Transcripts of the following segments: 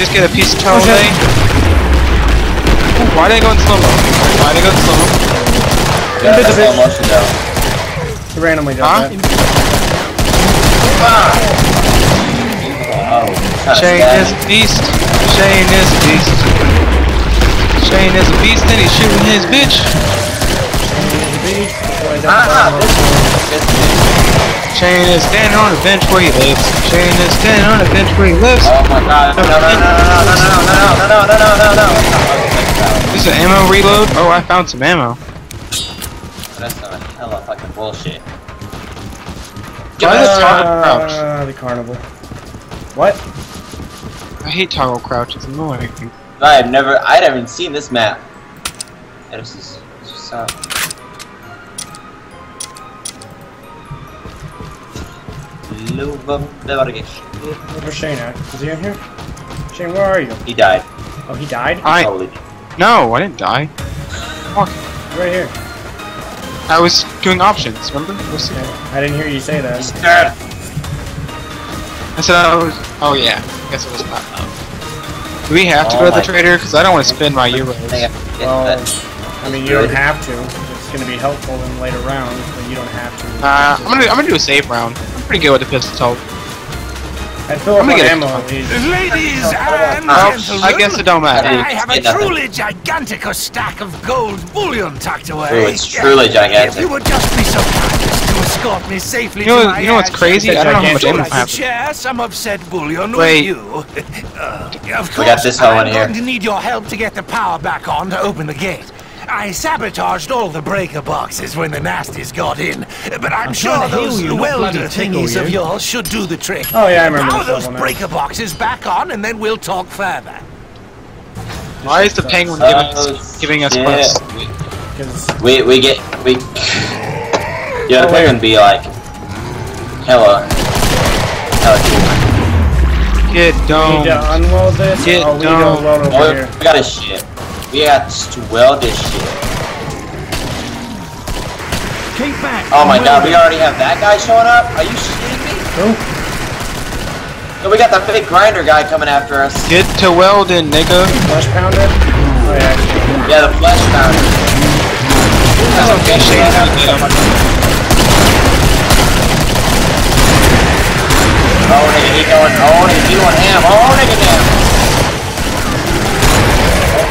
just get a piece of total Okay. day? Ooh, Why did I go in slow mo? Why did I go in slow mo? Yeah, Bit that's of it. slow motion though. He randomly does Huh? that. Oh, kinda Shane sad. is a beast. Shane is a beast. Shane is a beast and he's shooting his bitch. Ah, this this- Shane is standing on a bench where he lives. Shane is standing on a bench where he lives. Oh my god. No, no, no, no, no, no, no, no, no, no, no, no, no, no. This is an ammo reload. Oh, I found some ammo. That's some hella fucking bullshit. Why the toggle crouch? Uh, the carnival. What? I hate toggle crouch. It's annoying. I have never, I haven't seen this map. Yeah, this is, this is so. Where's Shane at? Is he in here? Shane, where are you? He died. Oh, he died? I Holy. no, I didn't die. Fuck. Right here. I was doing options. Remember? What's the- Okay. I didn't hear you say that. He's dead. I said I was. Oh yeah. I guess it was not. Um, do we have to Oh go to the trader? Because I don't want to spend my euros. Well, I mean, you don't have to. It's going to be helpful in later rounds, but you don't have to. Uh, I'm gonna I'm gonna do a save round. I'm pretty good with the pistol. I'd fill up I'm gonna get a- ammo at. Ladies and Well, gentlemen, I guess it don't matter. I have a truly gigantic stack of gold bullion tucked away. True, it's truly If gigantic. you would just be so kind as to escort me safely You know, to my you know what's crazy? I don't know how much Gigantic. ammo I I could have. share some of said bullion Wait. with you. Uh, of course, We got this hoe I'm in here. going to need your help to get the power back on to open the gate. I sabotaged all the breaker boxes when the nasties got in, but I'm, sure trying to heal those you, not welder bloody tickle thingies of yours should do the trick. Oh, yeah, I remember Power this those level now. breaker boxes back on, and then we'll talk further. Why is the penguin Oh, giving us oh, giving us shit. quests? Because We, we get, we. Yeah, Oh, the where? penguin be like. hello, hello. cool. Get we need to unload this. Get oh, we need to down. unload over Oh, here. we got his shit. We got to weld this shit. Keep back. Oh my god, we already have that guy showing up? Are you shitting me? Who? No, we got that big grinder guy coming after us. Get to Weldon, nigga. Flesh pounder? Oh, yeah. Yeah, the flesh pounder. That's okay, Shane. Him. Oh, nigga, he going, oh, nigga, he going ham. Oh, nigga, damn.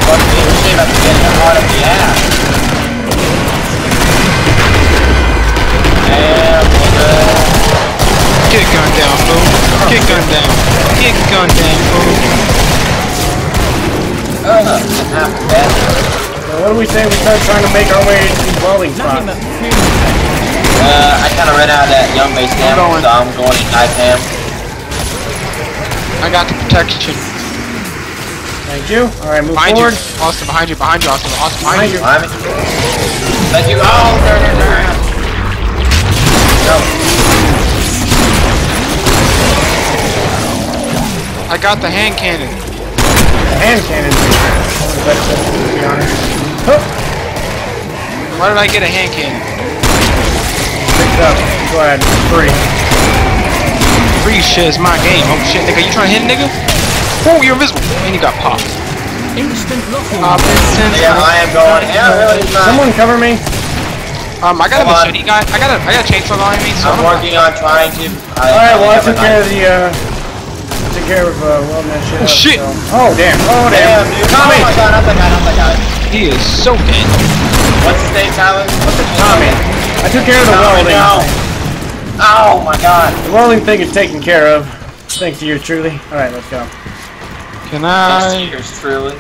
Fuck me. Shit, I'm getting him hard up the ass. Damn, nigga. Get gun down, fool. Get gun down. Get gun down, fool. Uh, half dead. So what do we say we start trying to make our way to these welding Nothing spots? Uh, I kind of ran out of that young base I'm ammo, going. so I'm going to knife ham. I got the protection. Thank you. Alright, move Behind forward. you. Austin, behind you, behind you, Austin. Austin, behind Behind you. you. I'm Thank you. Oh, there, there, there. No. I got the hand cannon. The hand cannon. The better to be honest. Huh. Why did I get a hand cannon? Pick it up. Go ahead. Free. Free shit is my game. Oh shit, nigga, you trying to hit a nigga? Oh, you're invisible. And you got popped. Instant locking. Pop instant. Yeah, I am going ham. Really, not. Someone cover me. Um, I got a Come on. machete guy. I got a, I got a chainsaw guy on me. So I'm working on trying to. I, Alright, well I took care of the, uh... Took care of, uh, welding that shit Oh, up, shit. so- Oh, damn. Oh, Damn, damn. dude. Tommy! Oh my god, I'm the guy, I'm the guy. He is so dead. What's his name, Tyler? What's his Tommy. I took care of the Tommy, welding. no. Oh my god. The welding thing is taken care of. Thanks to you, truly. Alright, let's go. Can I? yours truly.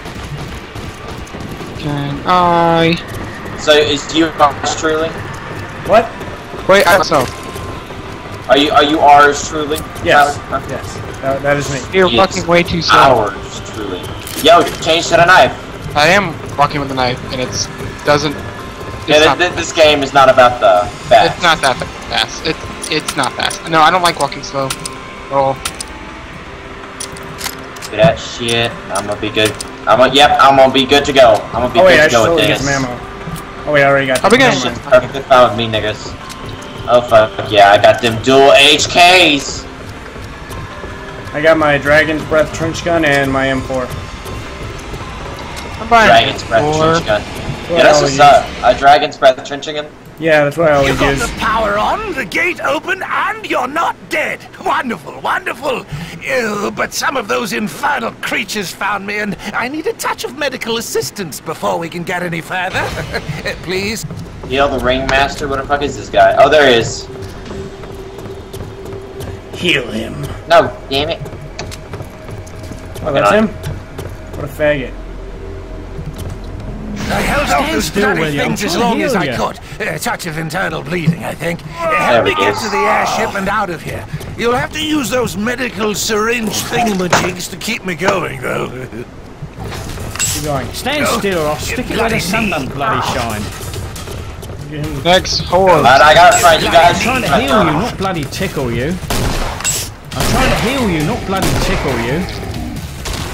Can I? So is you ours truly? What? Wait, I so Are you are you ours truly? Yes. Tyler? Yes. That, that is me. you're Yes. fucking way too slow. Ours truly. Yo, change to the knife. I am walking with a knife, and it's doesn't. It's Yeah, th- th- this game is not about the fast. it's not that fast. It it's not fast. No, I don't like walking slow. Roll. Do that shit. I'm gonna be good. I'm gonna, yep, I'm gonna be good to go. I'm gonna be Oh good I to should go totally with get this. some ammo. Oh wait, I already got I'll be Never good. mind. Shit's perfectly fine with me, niggas. Oh fuck yeah, I got them dual HKs. I got my Dragon's Breath trench gun and my M4. I'm buying Dragon's breath trench gun. What Yeah, that's I what's up. A dragon's breath trench gun. Yeah, that's what I You always got use. the power on, the gate open, and you're not dead. Wonderful, wonderful. Ew, but some of those infernal creatures found me, and I need a touch of medical assistance before we can get any further. Please. Heal the ringmaster. What the fuck is this guy? Oh, there he is. Heal him. No, damn it. Oh, that's him? What a faggot. I held out Stand those still, bloody William. things as oh, long as I you. could. A touch of internal bleeding, I think. There Help me get to the airship and out of here. You'll have to use those medical syringe thingamajigs to keep me going, though. Keep going. Stand No. still or I'll stick it where Bloody the sun knee. don't bloody ah. shine. Next horse. But I gotta fight you guys. I'm trying to heal you, not bloody tickle you. I'm trying to heal you, not bloody tickle you.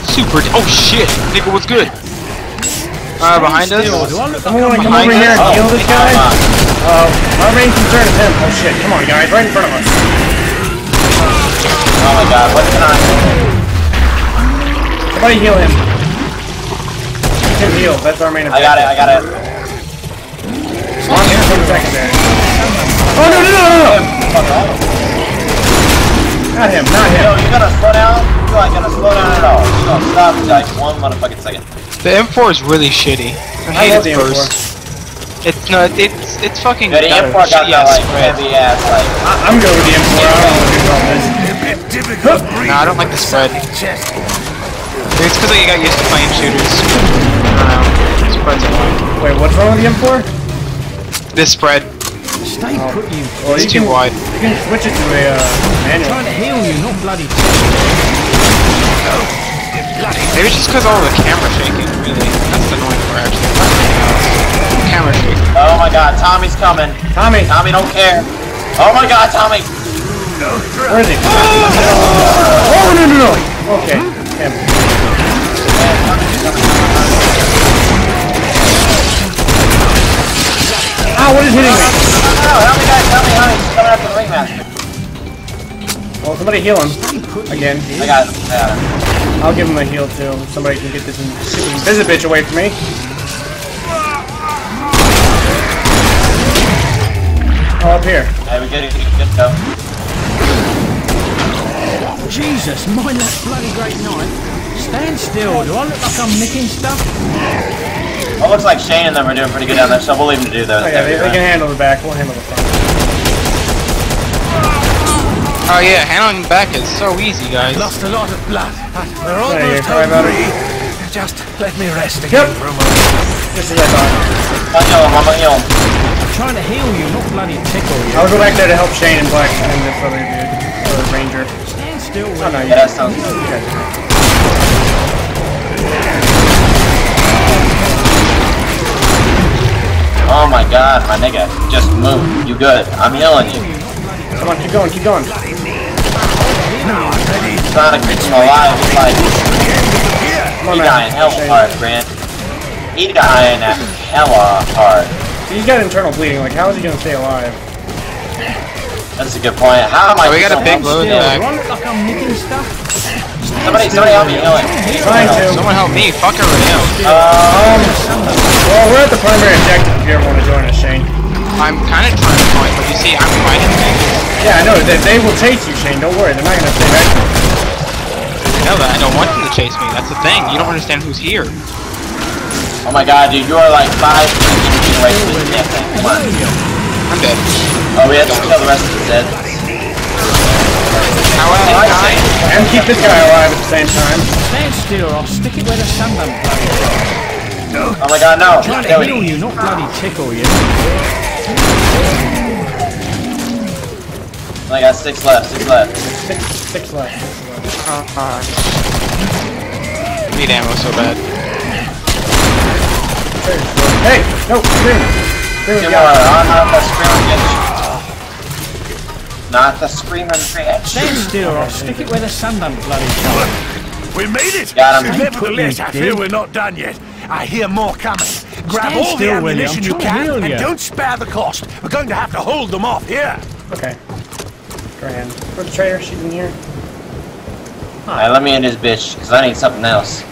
Super. Oh shit, nigga, what's good? Uh, behind us. Still, do I look Someone like wanna I'm come over here and us. heal this guy? Uh, our main concern is him. Oh shit, come on guys, right in front of us. Oh my god, what can I Somebody heal him. Keep him healed, that's our main objective. I got it, I got it. One secondary. Oh no, no, no, no, no! Fuck off. Not him, Yo, you gonna slow down? You ain't gonna slow down at all. You gonna stop in like one motherfucking second. The M4 is really shitty. I I hate love the its M4. burst. It's no, it's it's fucking Yeah, the got a M4 got shitty that ass like spread. heavy ass like. I- I'm good with the M4, I don't know what to do about this. A bit difficult breathing. Nah, I don't like the spread. Chest. It's because I got used to playing shooters. I don't know. Spread's annoying. Wait, what's wrong with the M4? This spread, Stay put you. Well, it's too can, wide. you can switch it to a uh, manual. trying to heal you, not bloody tickle. Maybe it's just because all the camera shaking, really. That's the annoying part, actually. Not anything else. Camera shaking. Oh my god, Tommy's coming. Tommy, Tommy don't care. Oh my god, Tommy. where is he? Oh, no, no, no! Okay, him. Ah, what is hitting me? Well, somebody heal him. Again. I got him. I got him. I'll give him a heal too. Somebody can get this in- visit bitch away from me. Oh, up here. Hey, we good, good to go. Jesus, mind that bloody great knife. Stand still. Do I look like I'm nicking stuff? Well, looks like Shane and them are doing pretty good down there, so we'll leave them to do those. Oh yeah, they, they can handle the back. We'll handle the front. Oh yeah, handling back is so easy, guys. Lost a lot of blood, but we're There you almost go, home about it. free. Just let me rest again Yep. for a moment. Just as I thought. I'm gonna heal him, I'm gonna heal him. I'm trying to heal you, not bloody tickle you. I'll go back there to help Shane and Black and this other dude, other ranger. Stand still. Oh no, you Yeah, that sounds good. you. Oh my god, my nigga. Just move. You good. I'm healing you. Come on, keep going, keep going. Now I'm ready. Trying to keep him alive. It's like, Come on, he man. dying hella Shane. hard, Grant. He dying at hella hard. He's got internal bleeding. Like, how is he gonna stay alive? That's a good point. How am I Oh, we got a big load in Still. the Do I back. like I'm nicking stuff? Somebody, somebody help me heal him. Trying to. Someone help me, fuck everybody else. Um, well, we're at the primary objective if you ever want to join us, Shane. I'm kind of trying to join, but you see, I'm fighting things. Yeah, I know. They, they will chase you, Shane. Don't worry. They're not gonna stay back. I know that. I don't want them to chase me. That's the thing. You don't understand who's here. Oh my god, dude, you are like five feet away from this damn thing. Come on. I'm dead. Oh, we have to kill the rest of the dead. How am I dying? And keep this guy alive at the same time. Stand still. I'll stick it where the sun don't bloody shine. Oh my god, no. Trying to heal you, not bloody tickle you. I got six left, six left. Six, six left. Six left. Uh, need ammo so bad. Hey, no, scream. Scream Two the more. guy. Oh, not the screaming bitch. Not the screaming bitch. Stand still. I'll stick it where the sun don't bloody shine. We made it! Got him. Nevertheless, I fear we're not done yet. I hear more coming. Grab Stand all the still, William. ammunition you I'm trying to can, and you. don't spare the cost. We're going to have to hold them off here. Okay. Grand. For the traitor, she's in here. Alright, let me in this bitch, because I need something else.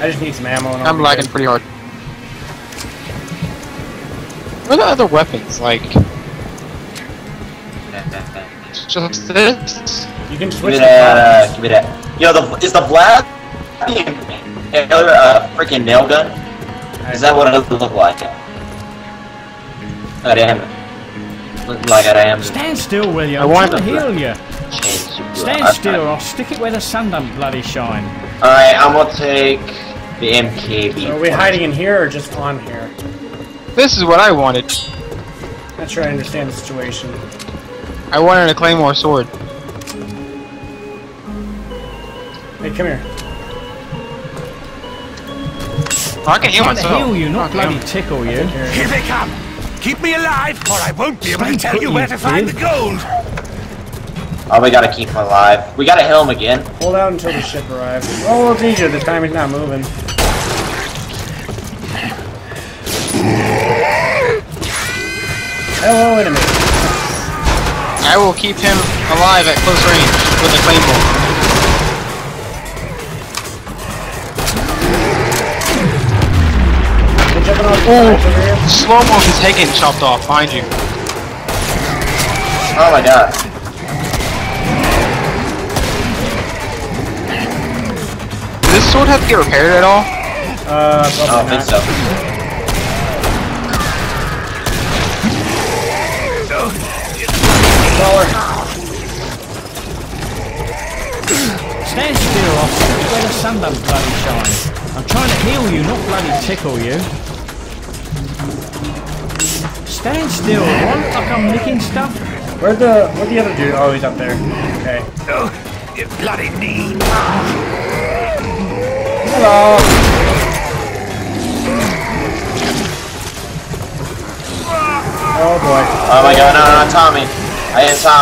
I just need some ammo. And I'll I'm be lagging pretty hard. Where are the other weapons? Like, just this? You can switch Give switch me the that, weapons. uh, give me that. Yo, the, is the blast a uh, freaking nail gun? Is that what it look like? Oh, damn it. Look like I am. Stand still, will you? I want to heal you. Change. Stand still, or I'll stick it where the sun don't bloody shine. Alright, I'm gonna take the MKB. Are we hiding in here or just on here? This is what I wanted. Not sure I understand the situation. I wanted a claymore sword. Hey, come here. Oh, I can heal Trying to myself. heal you, not bloody tickle you. Here they come. Keep me alive, or I won't be able to tell you you where to find the gold. Oh, we gotta keep him alive. We gotta heal him again. Hold out until the ship arrives. Oh, it's easier. This time he's not moving. Oh, Hello, enemy. I will keep him alive at close range with a claymore. They're jumping off the sides over here. Slow mo, his head getting chopped off behind you. Oh my god. Does this sword have to get repaired at all? Uh, I don't probably think not. so. Dollar. Stand still, I'll stick it where the sun don't bloody shine. I'm trying to heal you, not bloody tickle you. Stand still, do I look like I'm nicking stuff? Where'd the where'd the other dude? Oh, he's up there. Okay. Oh, you bloody knee. Hello. Oh boy. Oh my god, no, no, no, Tommy. I am Tommy.